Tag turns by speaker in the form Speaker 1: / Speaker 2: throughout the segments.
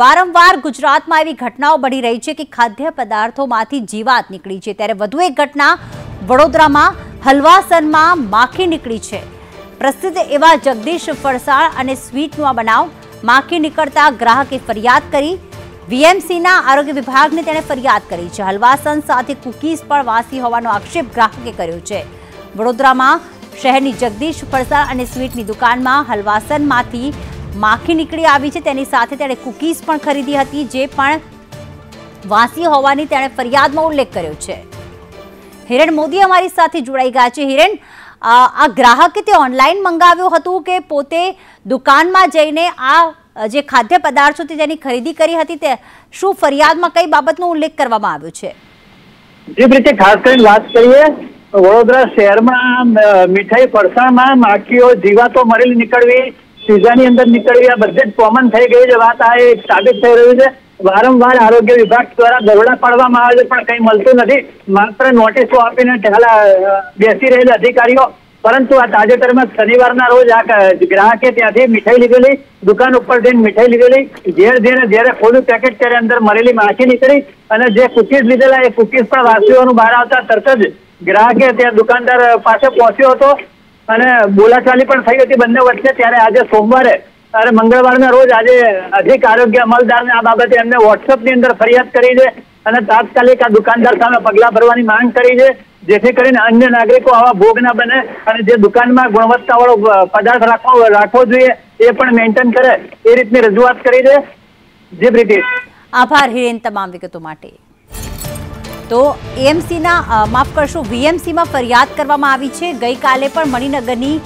Speaker 1: વારંવાર ગુજરાતમાં એવી ઘટનાઓ બની રહી છે કે ખાદ્ય પદાર્થોમાંથી જીવાત નીકળી છે. ત્યારે વધુ એક ઘટના વડોદરામાં હલવાસનમાં માખી નીકળી છે. પ્રસિદ્ધ એવા જગદીશ ફરસાણ અને સ્વીટનો આ બનાવ માખી નીકળતા ગ્રાહકે ફરિયાદ કરી. વીએમસીના આરોગ્ય વિભાગને તેણે ફરિયાદ કરી છે. હલવાસન સાથે કુકીઝ પણ વાસી હોવાનો આક્ષેપ ગ્રાહકે કર્યો છે. વડોદરામાં શહેરની જગદીશ ફરસાણ અને સ્વીટની દુકાનમાં હલવાસનમાંથી માખી નીકળી આવી છે. તેની સાથે તેણે કુકીઝ પણ ખરીદી હતી, જે પણ વાસી હોવાની તેણે ફરિયાદમાં ઉલ્લેખ કર્યો છે. હિરણ મોદી અમારી સાથે જોડાઈ ગયા છે. હિરણ આ ગ્રાહકે તે ઓનલાઈન મંગાવ્યું હતું કે પોતે દુકાનમાં જઈને આ જે ખાદ્ય પદાર્થો તેની ખરીદી કરી હતી, તે શું ફરિયાદમાં કઈ બાબતનો ઉલ્લેખ કરવામાં આવ્યો છે?
Speaker 2: ખાસ કરીને વાત કરીએ, વડોદરા શહેરમાં મીઠાઈ ફરસાણમાં માખીઓ જીવાતો મરેલી નીકળવી પીઝાની અંદર નીકળવી આ બધે જ કોમન થઈ ગઈ છે. વાત આ એક સાબિત થઈ રહ્યું છે. વારંવાર આરોગ્ય વિભાગ દ્વારા દરોડા પાડવામાં આવે છે, પણ કંઈ મળતું નથી. માત્ર નોટિસો આપીને ઠેલા બેસી રહેલા અધિકારીઓ. પરંતુ આ તાજેતરમાં શનિવારના રોજ આ ગ્રાહકે ત્યાંથી મીઠાઈ લીધેલી, દુકાન ઉપર જઈને મીઠાઈ લીધેલી. ઝેર ઝેર જ્યારે ખોલું પેકેટ ત્યારે અંદર મરેલી માખી નીકળી અને જે કુકીઝ લીધેલા, એ કુકીઝ પણ વાસીઓનું બહાર આવતા તરત જ ગ્રાહકે ત્યાં દુકાનદાર પાસે પહોંચ્યો હતો. અને બોલાચાલી પણ થઈ હતી બંને વચ્ચે, ત્યારે આજે સોમવારે અને મંગળવારના રોજ આજે અધિક આરોગ્ય અમલદારને આ બાબતે એમને વોટ્સઅપની અંદર ફરિયાદ કરી છે અને તાત્કાલિક આ દુકાનદાર સામે પગલાં ભરવાની માંગ કરી છે, જેથી કરીને અન્ય નાગરિકો આવા ભોગ ના બને અને જે દુકાનમાં ગુણવત્તાવાળો પદાર્થ રાખવો રાખવો જોઈએ, એ પણ મેન્ટેન કરે, એ રીતની રજૂઆત કરી છે. જી બ્રિટિશ
Speaker 1: આભાર હિરેન, તમામ વિગતો માટે. તો એએમસીના માફ કરશો વીએમસીમાં ફરિયાદ કરવામાં આવી છે. ગઈકાલે પણ મણિનગરની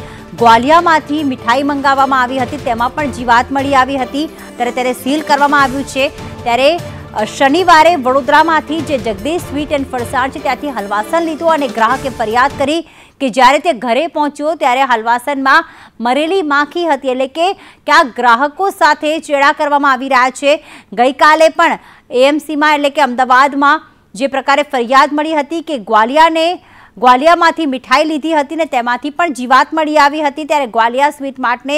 Speaker 1: ગ્વાલિયામાંથી મીઠાઈ મંગાવવામાં આવી હતી. તેમાં પણ જીવાત મળી આવી હતી. ત્યારે ત્યારે સીલ કરવામાં આવ્યું છે. ત્યારે શનિવારે વડોદરામાંથી જે જગદીશ સ્વીટ એન્ડ ફરસાણ છે, ત્યાંથી હલવાસન લીધું અને ગ્રાહકે ફરિયાદ કરી કે જ્યારે તે ઘરે પહોંચ્યો, ત્યારે હલવાસનમાં મરેલી માખી હતી. એટલે કે, ક્યાં ગ્રાહકો સાથે ચેડા કરવામાં આવી રહ્યા છે. ગઈકાલે પણ એએમસીમાં એટલે કે અમદાવાદમાં જે પ્રકારે ફરિયાદ મળી હતી કે ગ્વાલિયાને ગ્વાલિયામાંથી મીઠાઈ લીધી હતી ને તેમાંથી પણ જીવાત મળી આવી હતી ત્યારે ગ્વાલિયા સ્વીટ માર્ટને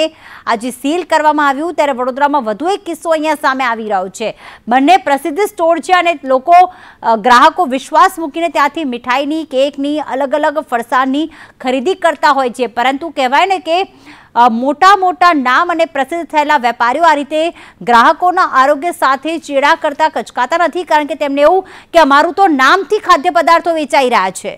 Speaker 1: આજે સીલ કરવામાં આવ્યું ત્યારે વડોદરામાં વધુ એક કિસ્સો અહીંયા સામે આવી રહ્યો છે. બંને પ્રસિદ્ધ સ્ટોર છે અને લોકો ગ્રાહકો વિશ્વાસ મૂકીને ત્યાંથી મીઠાઈની, કેકની અલગ અલગ ફરસાણની ખરીદી કરતા હોય છે. પરંતુ કહેવાય ને કે મોટા મોટા નામ અને પ્રસિદ્ધ થયેલા વેપારીઓ આ રીતે ગ્રાહકોના આરોગ્ય સાથે ચેડા કરતા કચકાતા નથી, કારણ કે તેમને એવું કે અમારું તો નામથી ખાદ્ય પદાર્થો વેચાઈ રહ્યા છે.